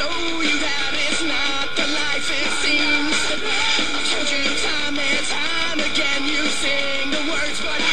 show you that it's not the life it seems. I've told you time and time again, you sing the words, but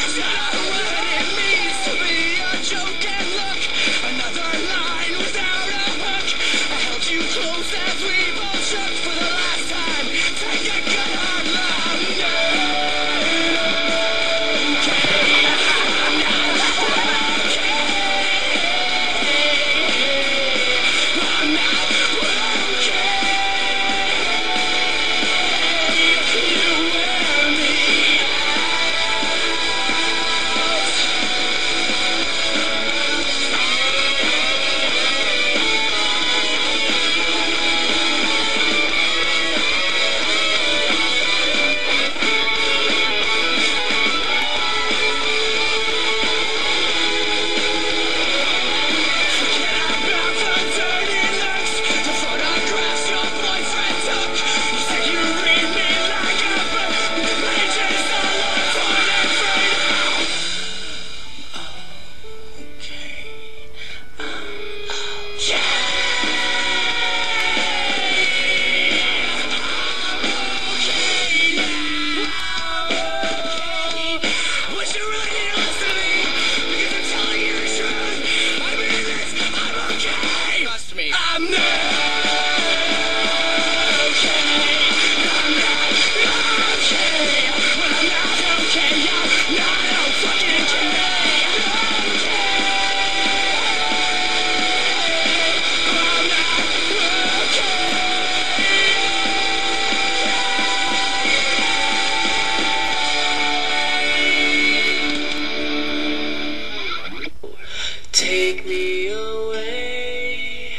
Take me away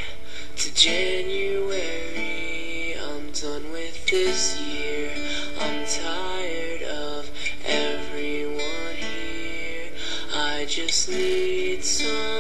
to January. I'm done with this year. I'm tired of everyone here. I just need some.